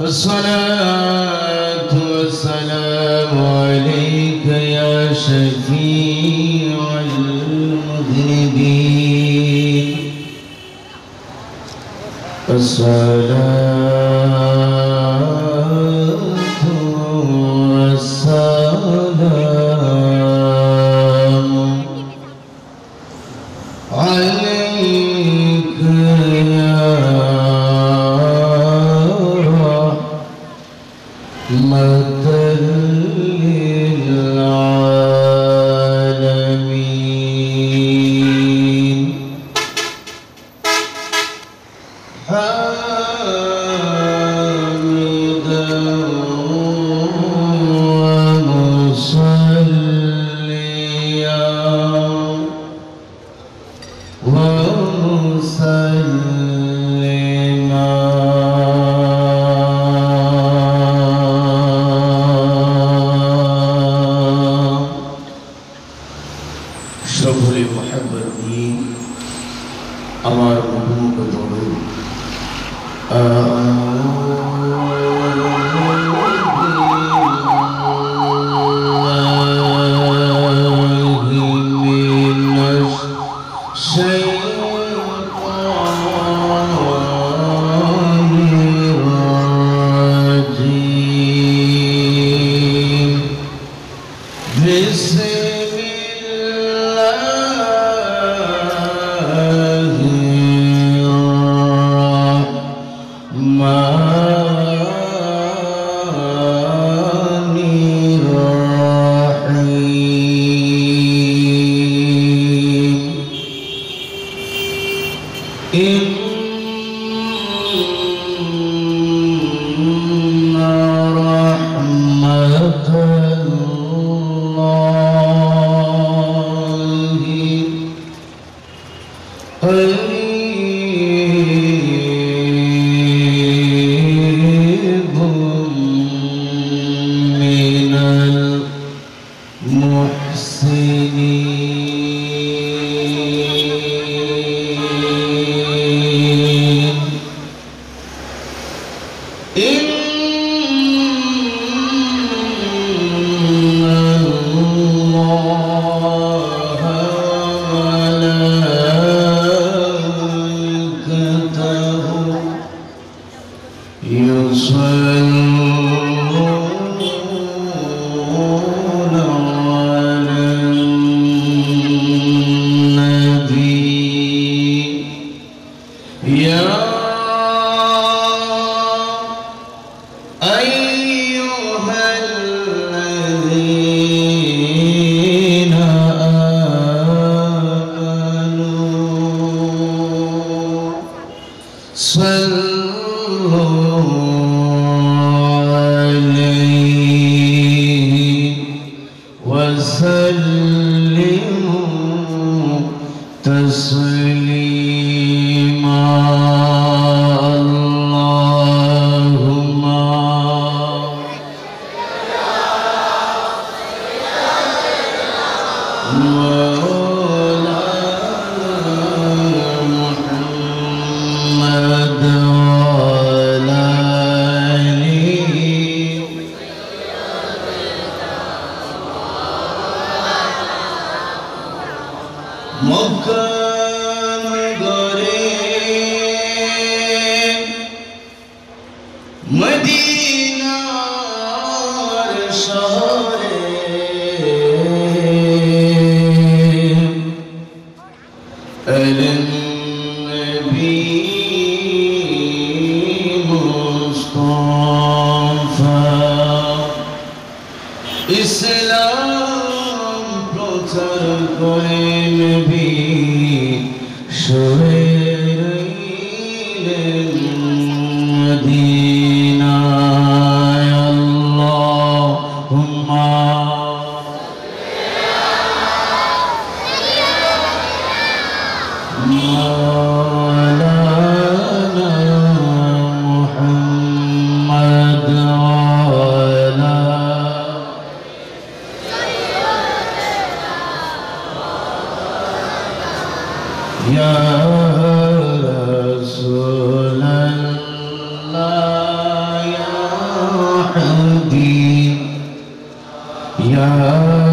الصلاة والسلام عليك يا شفيع المذنبين. الصلاة মক্কান Yeah.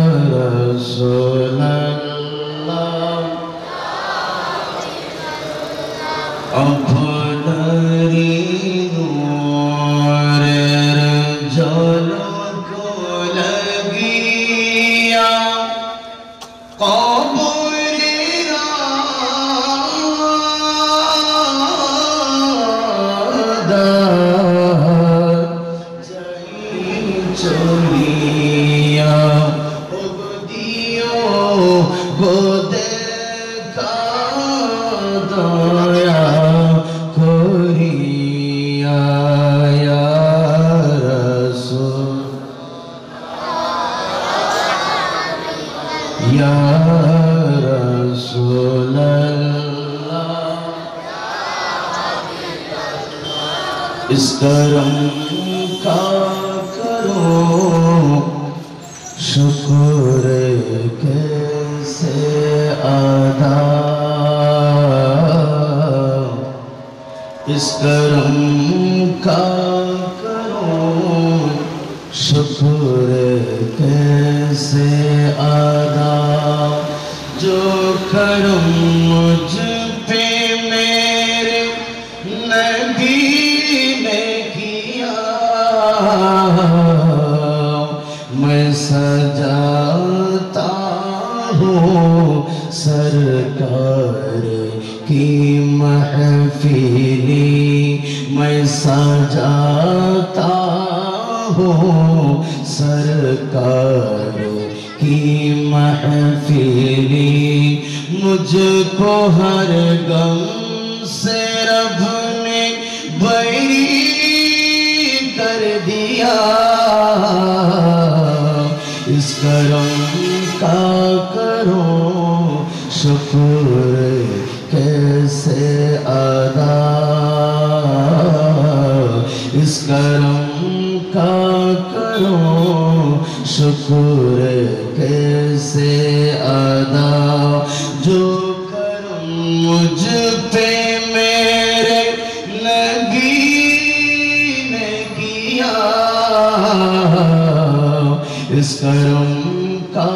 का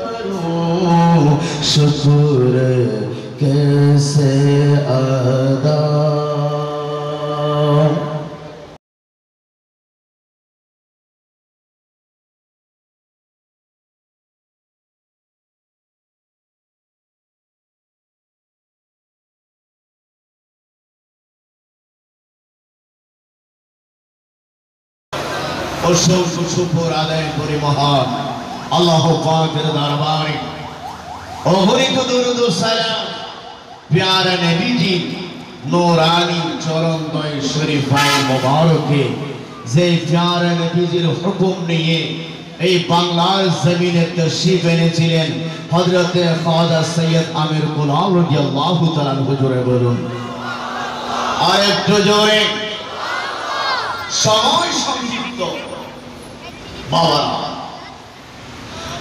करो शुक्र कैसे अदा অসংখ্য শুকর আদায় করি মহান আল্লাহ পাকের দরবারে। অগণিত দরুদ সালাম। প্যারা নবীজি, নূরানি চরণদ্বয় শরীফায় মোবারকে, যে প্যারা নবীজির হুকুম নিয়ে এই বাংলার জমিনে তশরিফ এনেছিলেন, হযরতে খাজা সৈয়দ আমির গোলাম রাদিয়াল্লাহু তাআলা হুজুরে বলুন। আর একটু জোরে। সময় সংক্ষিপ্ত। বাবা।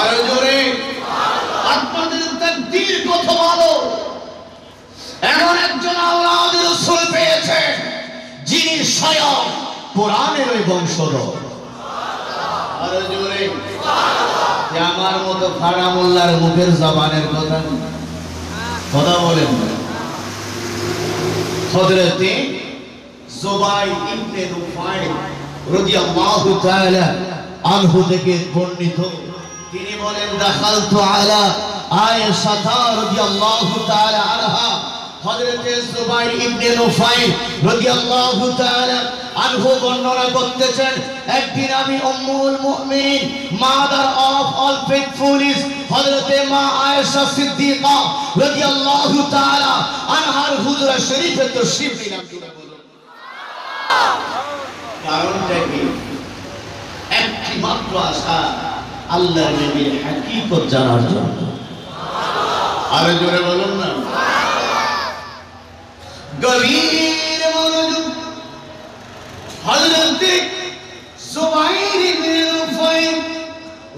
আর জোরে। এমন একজন আওলাদ রসুল পেয়েছে, যিনি স্বয়ং ওই বংশধর। আর আমার মতো ফাড়া মোল্লার মুখের জবানের কথা কথা বলেন হযরতে জুবাই ইবনে নুফাইল রাদিয়াল্লাহু তাআলা আনহু থেকে বর্ণিত তিনি বলেন, দাখালতু আলা আয়েশা রাদিয়াল্লাহু তাআলা আনহা। হযরতে জুবাই ইবনে নুফাইল রাদিয়াল্লাহু তাআলা আনহু বর্ণনা করতেছেন, একদিন আমি উম্মুল মুমিনিন, মাদার অফ অল ফেথফুলিস হযরতে মা আয়েশা সিদ্দিকা রাদিয়াল্লাহু তাআলা আনহার হুজরা শরীফে তশরিফ নিলাম কারণটা কি? একটি মাত্র আসা আল্লাহ নবীর হাকিকত জানার জন্য। আরও জোরে বলুন না। গভীর মনোযোগ হযরত সুবাইর ইবনে নুফাইল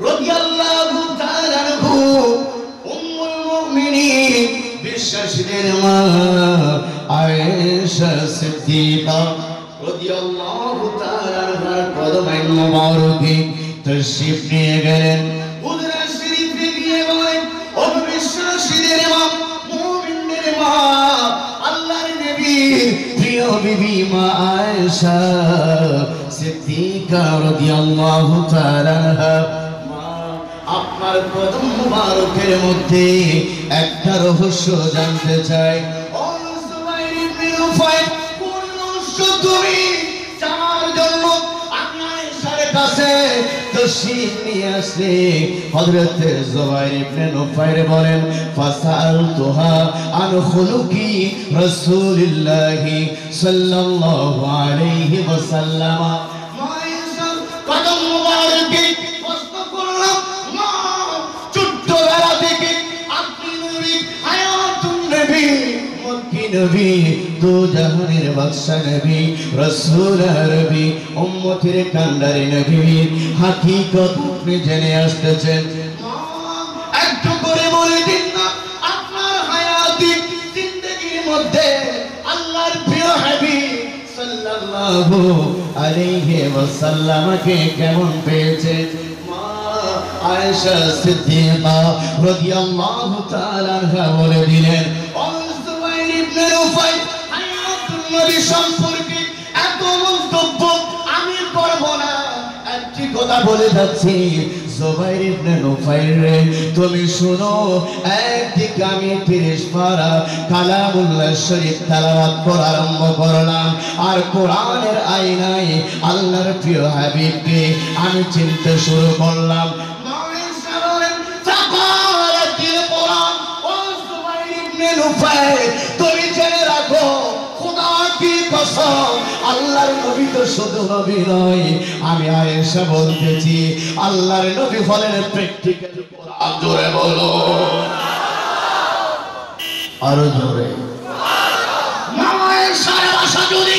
রাদিয়াল্লাহু তাআলা আনহু উম্মুল মুমিনিন বিশ্বাসীদের মা আয়েশা সিদ্দিকা রাদিয়াল্লাহু তাআলা আনহার কদমে মুবারকে তশরিফ নিয়ে গেলেন। হুজরা শরীফে গিয়ে বলেন ও বিশ্বাসীদের মা মুমিনদের মা আল্লাহর নবী, প্রিয় বিবি মা আয়েশা, সিদ্দিকা রাদিয়াল্লাহু তাআলা আপনার কদম মুবারকের মধ্যে একটা রহস্য জানতে চাই। ও সুবাইর ইবনে নুফাইল কোন রহস্য তুমি? জানার জন্য আপনার কাছে তশরিফ নিয়ে আসলে হযরত জুবাইর ইবনে নুফাইল বলেন ফাসালতুহা আন খুলুকি রাসূলিল্লাহি সাল্লাল্লাহু আলাইহি ওয়াসাল্লাম। কদম মুবারকে প্রশ্ন থেকে আপনি নবী, হায়াতুন নবী। মক্কি নবী, দু জাহানের আপনি জেনে আসতেছেন। একটু করে বলে দিন না, আপনার হায়াতি জিন্দেগির মধ্যে আল্লাহর প্রিয় সাল্লাল্লাহু আলাইহি ওয়াসাল্লামকে কেমন পেয়েছেন মা আয়েশা সিদ্দিকা রাদিয়াল্লাহু তাআলা বলে দিলেন ইবনে নুফাইল হায়াতুন নবী সম্পর্কে এত মন্তব্য আমি করব না। একটি কথা বলে যাচ্ছি ইবনে রে, তুমি শুনো, একদিকে আমি তিরিশ পারা কালামুল্লাহ শরীফ তেলাওয়াত করা আরম্ভ করলাম, আর কোরআনের আইনায় আল্লাহর প্রিয় হাবিবকে আমি চিনতে শুরু করলাম। মাওলানা কসম আল্লাহর নবী তো শুধু নবী নয় আমি আয়েশা বলতেছি আল্লাহর নবী হলেন প্র্যাকটিক্যাল জোরে বলো। আরও জোরে। মামায়ের সারা ভাষা যদি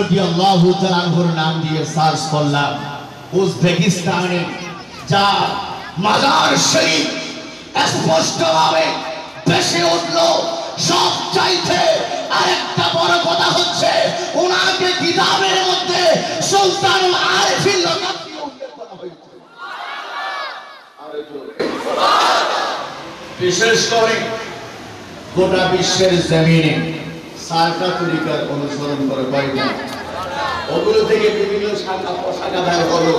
রাদিয়াল্লাহু তাআলা আনহুর নাম দিয়ে সার্চ করলাম। উজবেকিস্তানে যা মাজার শরীফ স্পষ্টভাবে উঠল। সব চাইতে আরেকটা বড় কথা হচ্ছে ওনাকে কিতাবের মধ্যে সুলতান আরিফিন বিশেষ করে গোটা বিশ্বের জমিনে সারটা তরিকার অনুসরণ করে কয়েকটা ওগুলো থেকে বিভিন্ন শাখা প্রশাখা বের হলো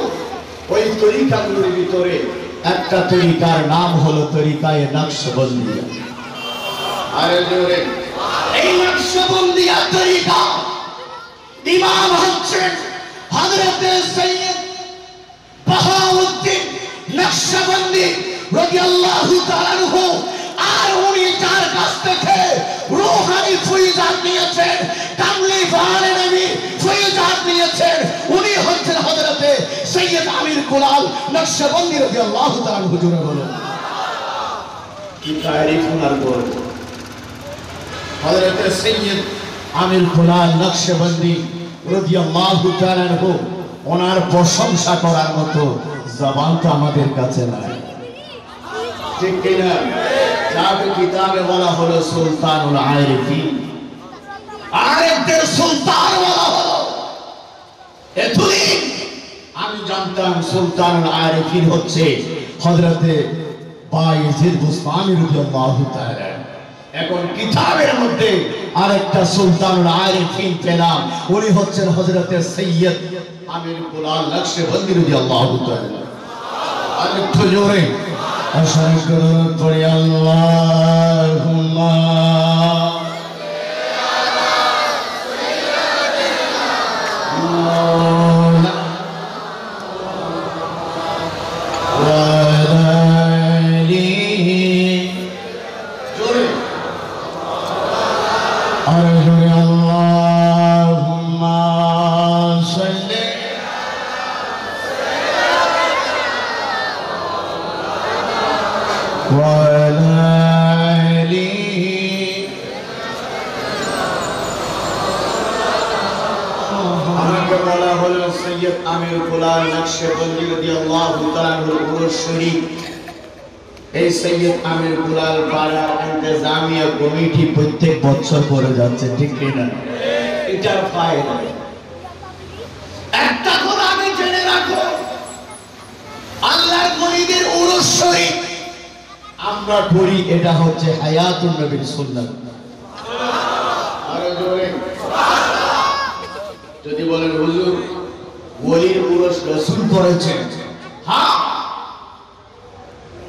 ওই তরিকাগুলোর ভিতরে একটা তরিকার নাম হলো তরিকায় নকশবন্দিয়া। আরে জোরে। এই নকশবন্দিয়া তরিকা ইমাম হচ্ছেন বাহাউদ্দিন নকশবন্দি রাদিয়াল্লাহু তাআলা আর উনি যার কাছ থেকে রূহানি ফয়জাত নিয়েছেন কামলি ফাহারে নবী ফয়জাত নিয়েছেন। উনি হচ্ছেন হযরতে সৈয়দ আমির কুলাল নকশবন্দি রাদিয়াল্লাহু তাআলা জুড়ে বলুন। কি তারিফ ওনার বল হযরতে সৈয়দ আমির কুলাল নকশবন্দি রাদিয়াল্লাহু তাআলা ওনার প্রশংসা করার মতো জবান তো আমাদের কাছে নাই। ঠিক কিনা? যাকে কিতাবে বলা হলো সুলতানুল আরিফিন আরেকদের সুলতান বলা হলো। এতদিন আমি জানতাম সুলতান আরিফিন হচ্ছে হযরতে বায়েজিদ বুস্তামি রাদিয়াল্লাহু তাআলা। এখন কিতাবের মধ্যে আরেকটা সুলতান আরিফিন পেলাম। উনি হচ্ছেন হযরতে সৈয়দ আমির কুলাল নকশবন্দি রাদিয়াল্লাহু তাআলা। আরেকটু জোরে। আশার করুন পড়ি আল্লাহুম্মা সৈয়দ আমির গুলাল পাড়া ইন্তেজামিয়া কমিটি প্রত্যেক বছর করে যাচ্ছে, ঠিক কি না এটার ফায়দা একটা কথা আমি জেনে রাখো, আল্লাহর গরিবের উরুস শরীফ আমরা করি এটা হচ্ছে হায়াতুন নবীর সুন্নাত। যদি বলেন, হুজুর, ওলির উরস রসুল করেছেন। হ্যাঁ।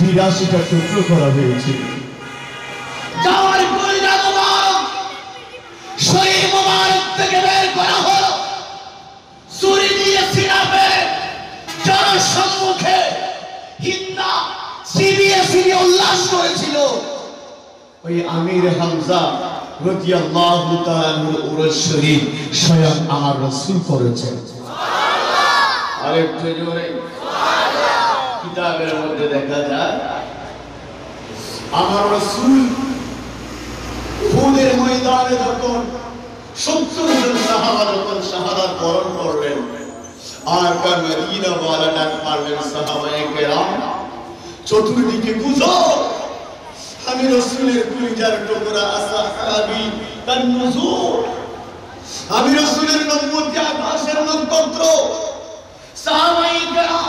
82টা টুকরো করা হয়েছিল যাওয়ার কলিজা মোবারক শরীর মোবারক থেকে বের করা হলো। ছুরি দিয়ে সিনাবে জনসম্মুখে হিন্দা সিবিয়ে সিবিয়ে উল্লাস করেছিল। ওই আমির হামজা রাদিয়াল্লাহু তাআলার উরস শরীফ স্বয়ং আমার রাসূল করেছেন। আরেকটু জোরে। কিতাবের মধ্যে দেখা যায়, আমার রাসূল উহুদের ময়দানে যখন সত্তর জন সাহাবা যখন শাহাদাত বরণ করলেন, আর কার মদিনা ওয়ালা ডাক মারলেন সাহাবায়ে কেরাম চতুর্দিকে গুজব। আমি রসুলের কুলিজার টুকরা আসহাবি তার নজুর। আমি রসুলের নবুয়তি আকাশের নক্ষত্র। সাহাবাই কেরাম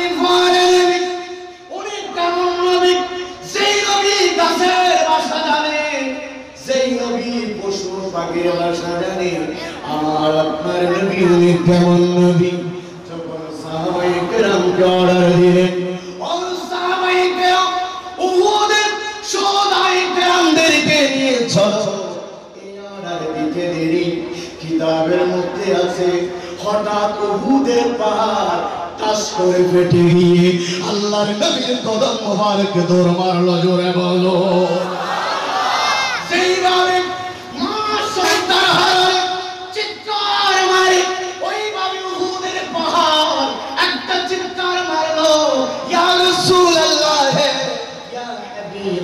বাসা জানে সেই নবী পশু পাখির বাসা জানে আমার আপনার নবী উনি কেমন নবী। যখন সাহাবায়ে কেরামকে অর্ডার দিলেন মধ্যে আছে, হঠাৎ উহুদের পাহাড় টাস করে ফেটে গিয়ে আল্লাহর নবীর কদম মোবারক দৌড় মারলো, জোরে বলো।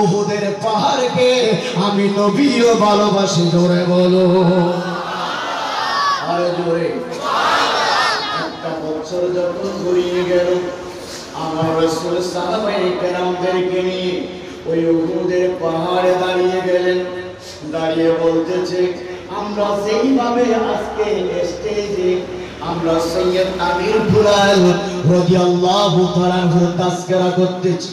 উহুদের পাহাড়কে আমি নবীও ভালোবাসি, জোরে বলো। আরে জোরে। একটা বছর যখন ঘুরিয়ে গেল, আমার রসুল সাহাবাই কেরামদেরকে নিয়ে ওই উহুদের পাহাড়ে দাঁড়িয়ে চলতেছে আমরা সেইভাবে আজকে স্টেজে আমরা সৈয়দ আমির ফুলাল রাদিয়াল্লাহু তাআলার তাসকিরা করতেছি।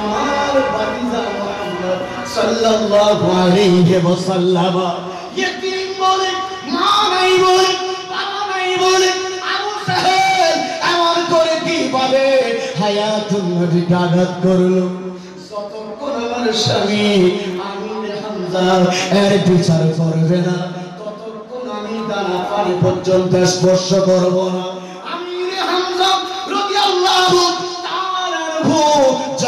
আমার ভাতিজা মুহাম্মদ সাল্লাল্লাহু আলাইহি ওয়াসাল্লাম। ইতিম বলে, মা নাই বলে, বাবা নাই বলে, আবু সাহেব এমন করে কি পাবে হায়াতুন করল? স্বামী হামজা, এর বিচার করবে না। ততক্ষণ আমি দানা পানি পর্যন্ত স্পর্শ করব না।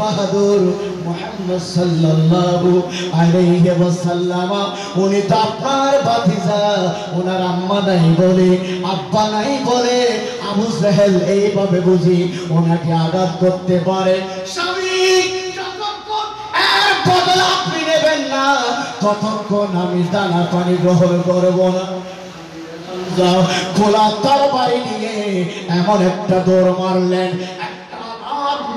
বাহাদুর মুহাম্মদ সাল্লাল্লাহু আলাইহি ওয়াসাল্লাম। উনি তো আপনার ভাতিজা ওনার আম্মা নাই বলে, আব্বা নাই বলে আবু জাহেল এইভাবে বুঝি ওনাকে আঘাত করতে পারে। স্বামী আপনি নেবেন না, ততক্ষণ আমি দানা পানি গ্রহণ করব না। খোলা নিয়ে এমন একটা দৌড় মারলেন।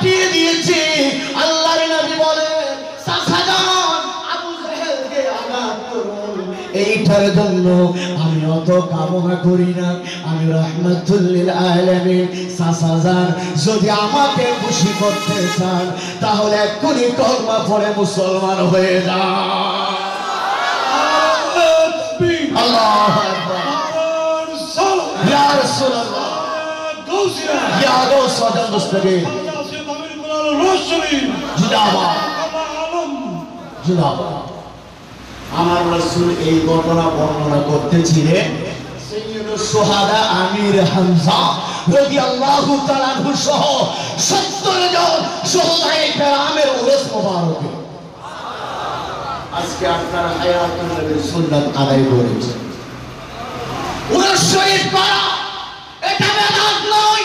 ফাটিয়ে দিয়েছি। আল্লাহর নবী বলে এইটার জন্য আমি অত কামনা করি না। আমি রহমতুল্লিল আলামিন। সাসাজান যদি আমাকে খুশি করতে চান তাহলে এক্ষুনি কলমা পড়ে মুসলমান হয়ে যান। আল্লাহ আকবার। ইয়া রাসূলুল্লাহ। ইয়া গাউস ওয়াদাল আমার রাসূল এই ঘটনা বর্ণনা করতেছিলেন শুহাদা আমির হামজা রাদিয়াল্লাহু তাআলা আনহু সহ 70 জন শহীদায়ে কেরামের উরস মোবারকে। আজকে আপনারা সুন্নাত আদায় করেছেন উরস শহীদ করা নয়।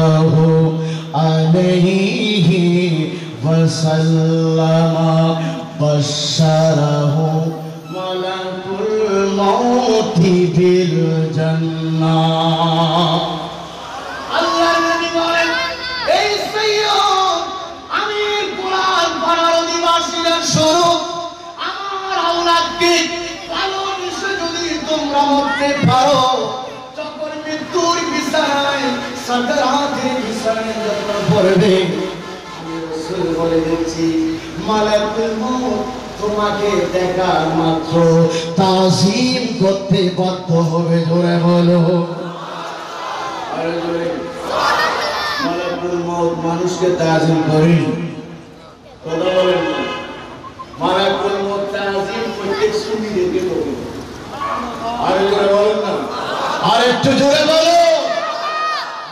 বাশশারাহু মালাকুল মাউতি বিল জান্নাহ। আল্লাহ নবী বলেন, এই সৈয়দ, আমি কোরআন পড়ার অধিবাসীরা শুনো আমার আওলাদকে ভালোবেসে যদি তোমরা মরতে পারো, যখন মৃত্যুর বিছানায় সাকারাতের বিছানায় যখন পড়বে রাসূল বলে দিচ্ছি, মালাকুল মউত তোমাকে দেখার মাত্র। তাজিম করতে বাধ্য হবে, জোরে বলো। মালাকুল মউত মানুষকে তাজিম করেনি। কথা জোরে বলো।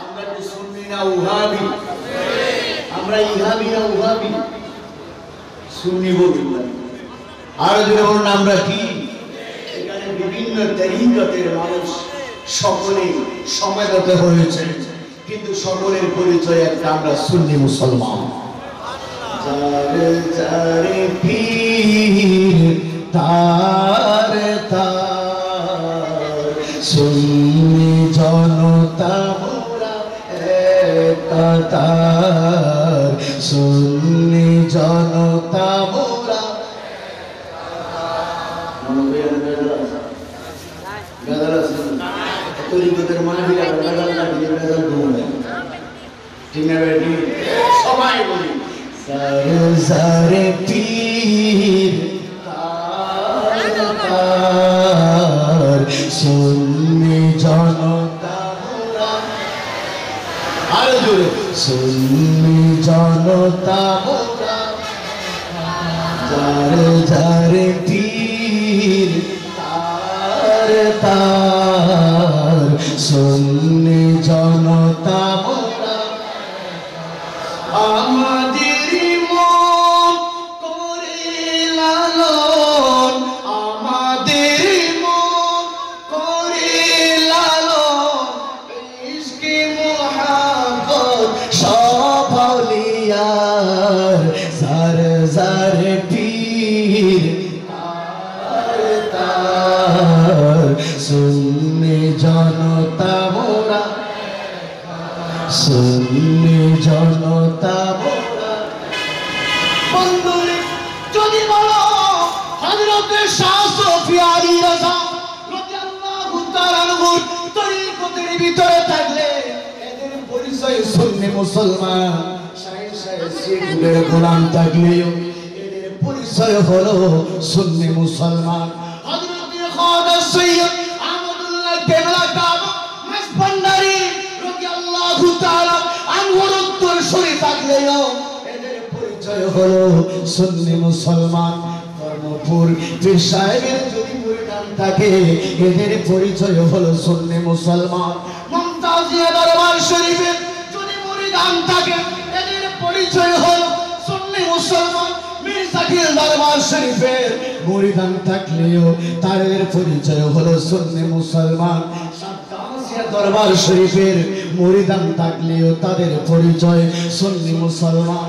আমরা কি সুন্নি না উহাবি? আমরা ইহাবি না উহাবি। সুন্নি বলি আর জোরে বলুন আমরা কি, এখানে বিভিন্ন তরিকতের মানুষ সকলে সমাগত হয়েছে, কিন্তু সকলের পরিচয় একটা আমরা সুন্নি মুসলমান। যারে যারে পীর, তার তার সুন্নি জনতা মোরা একাতার সুন্নি জনতা মোরা তরিকতের মাহফিল আর গাদার না দিয়ে গাদার ঘুমায় ঠিক না ভাই? সবাই বলি সারে সারে পীর তার সুন্নি জনতা মোরা আরও জোরে সুন্নি জনতা হলো সুন্নি মুসলমান। ধর্মপুর পীর সাহেবের যদি পরিণাম থাকে, এদের পরিচয় হলো সুন্নি মুসলমান। মমতাজিয়া দরবার শরীফের যদি পরিণাম থাকে, এদের পরিচয় হলো সুন্নি মুসলমান। মীর জাকির দরবার শরীফের পরিণাম থাকলেও তাদের পরিচয় হলো সুন্নি মুসলমান। দরবার শরীফের মরিদান থাকলেও তাদের পরিচয় সুন্নি মুসলমান।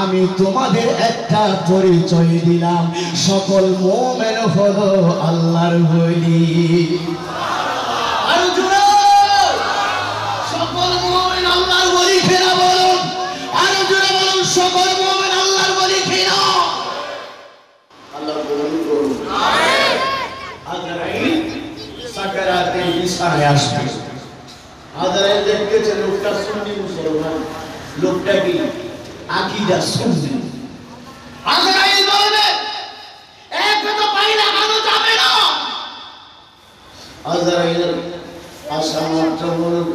আমি তোমাদের একটা পরিচয় দিলাম। সকল মোমেন হলো আল্লাহর বলি সকল মোমেন আল্লাহর বলি ফেরা সাকারাতের বিছানায় আসবে আজরাইল দেখতেছে লোকটা সুন্নি মুসলমান লোকটা কি আকিদা সুন্নি আজরাইল বলবে এক তো পাই লাগানো যাবে না আজরাইল আসা মাত্র বলুন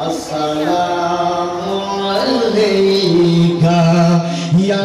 আসসালামু আলাইকা ইয়া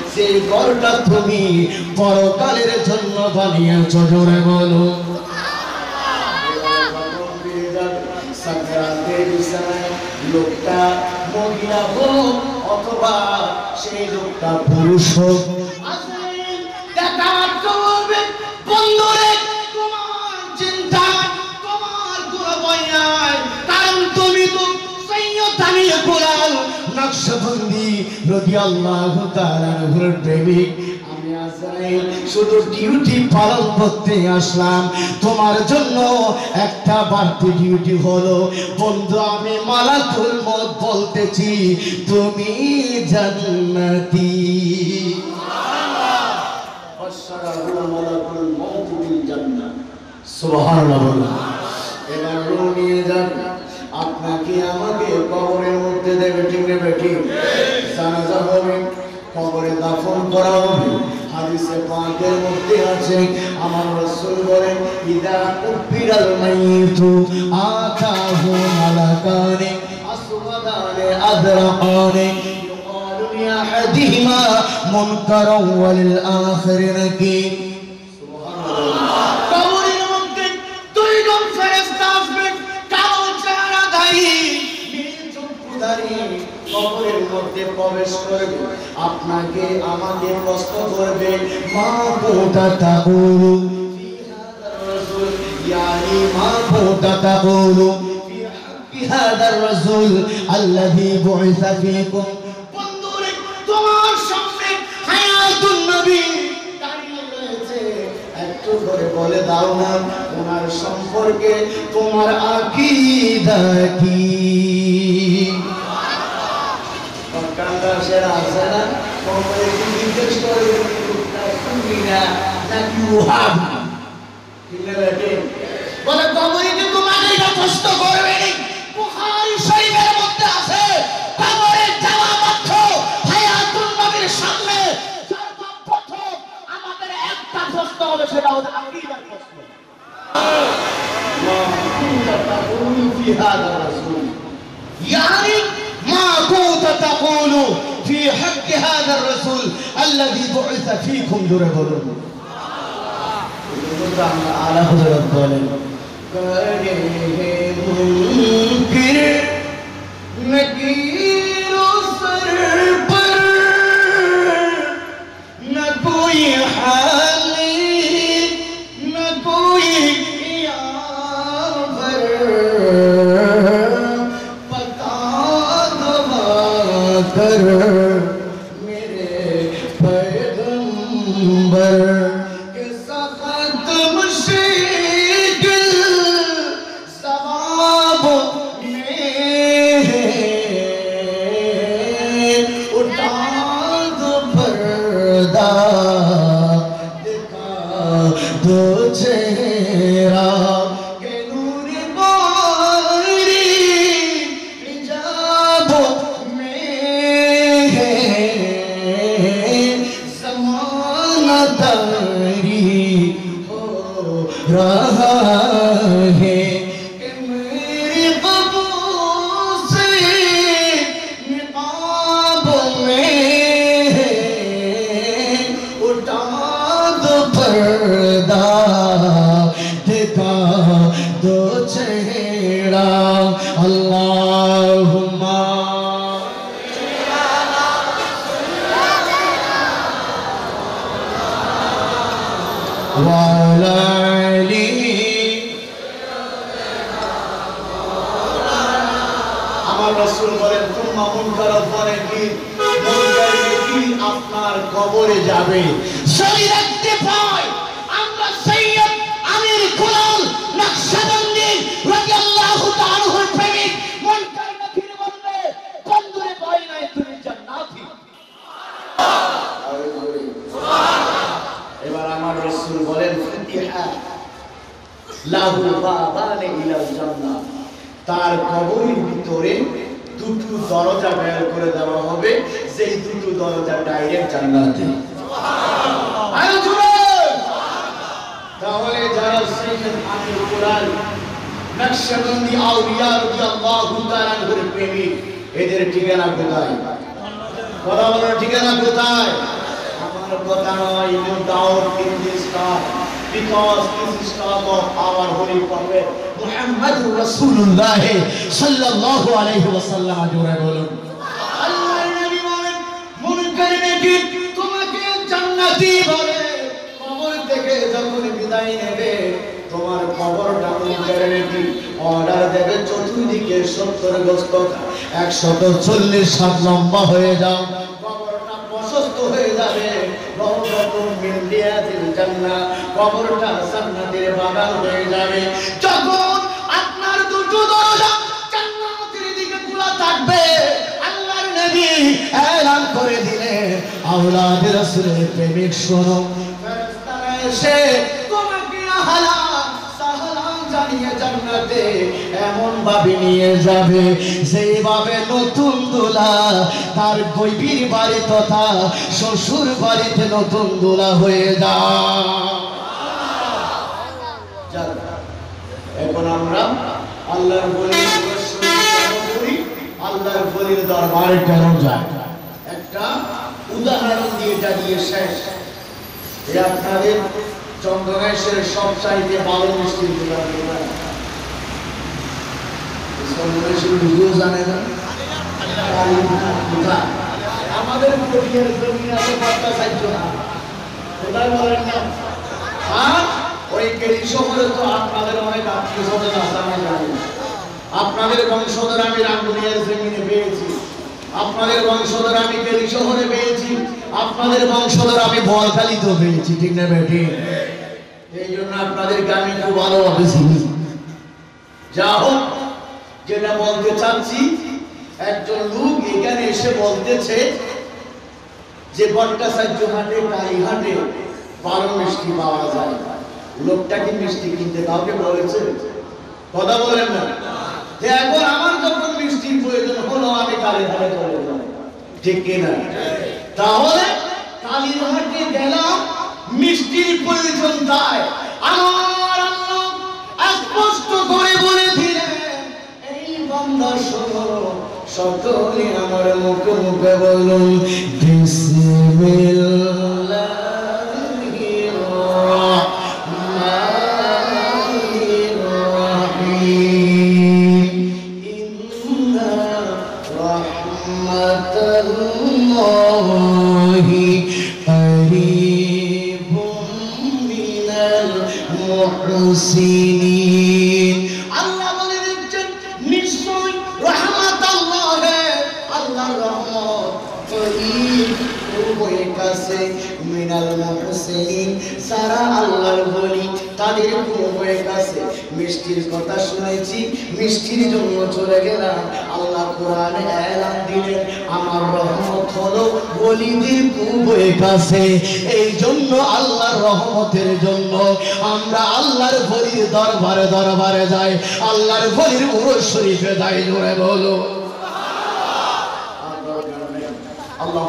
সেই ঘরটা তুমি পরকালের জন্য বানিয়েছ জোরে বলো লোকটা মহিলা হোক অথবা সেই লোকটা পুরুষ হোক। কারণ তুমি তো সৈয়দ আমির কুলাল, নকশবন্দি রাদিয়াল্লাহু তাআলা আনহুর প্রেমিক। শুধু ডিউটি পালন করতে আসলাম। তোমার জন্য একটা বাড়তি ডিউটি হলো, বন্ধু, আমি মালাকুল মত বলতেছি, তুমি জান্নাতি। সুবহানাল্লাহ এবার রুহ ঠিক নেবে ঠিক জানাজা হবে কবরে দাফন করা হবে হাদিসে পাকের মধ্যে আছে আমার রাসূল বলেন ইদা উবিরাল মাইতু আতাহু মালাকানি আসওয়াদানি আদরাকানি يقال لأحدهما منكرا وللآخر نكير কবরের মধ্যে প্রবেশ করবে আপনাকে আমাকে প্রশ্ন করবে মা কোটা তাকুলু يعني ما كنت تقول في حق هذا الرسول الذي بعث فيكم বন্ধুরে তোমার সামনে হায়াতুন নবী দাঁড়িয়ে রয়েছে একটু করে বলে দাও না ওনার সম্পর্কে তোমার আকীদা কি কঙ্কালদাসের আছে না কবরে কি জিজ্ঞেস করবে তুমি না নাকি উহাব বলে কবরিতে তোমাকে এটা প্রশ্ন করবে নি বুখারী শরীফের মধ্যে আছে কবরে যাওয়া মাত্র হায়াতুন নবীর সামনে সর্বপ্রথম আমাদের একটা প্রশ্ন হবে সেটা হলো আকীদার প্রশ্ন في هذا الرسول يعني ما كنت تقول في حق هذا الرسول الذي بعث فيكم درهم على خضر তার কবরের ভিতরে দুটো দরজা বের করে দেওয়া হবে সেই দুটো দরজা ডাইরেক্ট জান্নাতে। তাহলে যারা নকশবন্দি আউলিয়া এদের ঠিকানা কোথায়? কথা বলো ঠিকানা কোথায়? আমার কথা নয় in this God because this is talk of our holy prophet Muhammad Rasulullah sallallahu alayhi জোরে বলুন। আল্লাহর নবী বলেন, মুনকার নাকি, তোমাকে জান্নাতি বলে কবর থেকে যখন বিদায় নেবে, তোমার কবরটা মুনকার নাকি, অর্ডার দেবে চতুর্দিকে সত্তর গস্ত একশত চল্লিশ সাত লম্বা হয়ে যাও, কবরটা প্রশস্ত হয়ে যাবে কবরটা জান্নাতের বাগান হয়ে যাবে। যখন নতুন দোলা তার বাড়ি তথা শ্বশুর বাড়িতে নতুন দোলা হয়ে যা এখন আমরা আল্লাহর বলির আল্লাহর বলির দরবারে কেন যাই একটা উদাহরণ দিয়ে এটা দিয়ে শেষ। এই আপনাদের চন্দ্রনেশের সব চাইতে ভালো মিষ্টি চন্দ্রনেশের আমাদের জমি আছে না কোথায় বলেন না? আর ওই শহরে তো আপনাদের অনেক আত্মীয় স্বজন জানি আপনাদের বংশধর আমি রামগুনিয়ার জমিনে পেয়েছি। আপনাদের বংশধর আমি কেলি শহরে পেয়েছি। আপনাদের বংশধর আমি বলকালিতেও পেয়েছি, ঠিক না বেটি এই জন্য আপনাদেরকে আমি খুব ভালোভাবে চিনি। যা হোক, যেটা বলতে চাচ্ছি, একজন লোক এখানে এসে বলতেছে যে ভট্টাচার্য হাটে কালীহাটে বারো মিষ্টি পাওয়া যায়। লোকটা কি মিষ্টি কিনতে কাউকে বলেছে? কথা বলেন না। এখন আমার যখন মিষ্টির প্রয়োজন হলো, আমি কালীহাটে চলে যাব। ঠিক কিনা তাহলে কালীহাটে গেলাম, মিষ্টির প্রয়োজন তাই আমার স্পষ্ট করে বলে দিলেন, এই বান্দা সকলে আমার মুখে মুখে বলুন মিষ্টির জন্য চলে গেলাম। আল্লাহ কোরআনে এলান দিলেন, আমার রহমত হলো বলিদের উভয়ের কাছে। এই জন্য আল্লাহর রহমতের জন্য আমরা আল্লাহর ভরির দরবারে দরবারে যাই। আল্লাহর ভরির উরস শরীফে যাই, জোরে বলো। আল্লাহ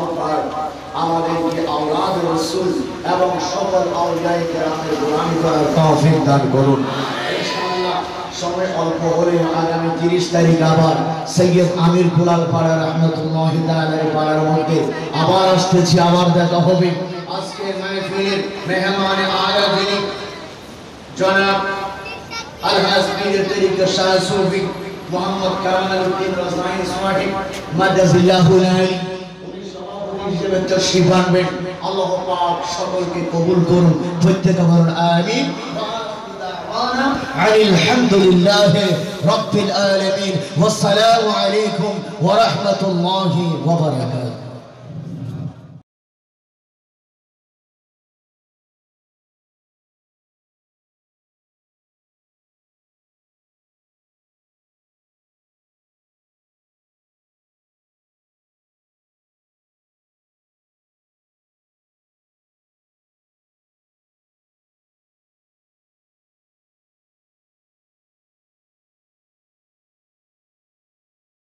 আমাদেরকে আওলাদ রাসূল এবং সকল আউলিয়ায়ে কেরামের গোলামি করার তৌফিক দান করুন। সময় অল্প হলে আগামী 30 তারিখ আবার সৈয়দ আমির কুলাল পাড়া রহমতুল্লাহি তাআলার পাড়ার মধ্যে আবার আসতেছি, আবার দেখা হবে। আজকে মাহফিলের মেহমানে আয়া যিনি, জনাব আলহাজ পীর তরিকা শাহ সুফি মোহাম্মদ কামাল উদ্দিন রাজনাই সাহেব মাদাজিল্লাহুল আলী উনি সভাপতি হিসেবে তশরিফ আনবেন। আল্লাহ পাক সকলকে কবুল করুন, প্রত্যেকে বলুন আমিন। عن الحمد لله رب العالمين والسلام عليكم ورحمة الله وبركاته.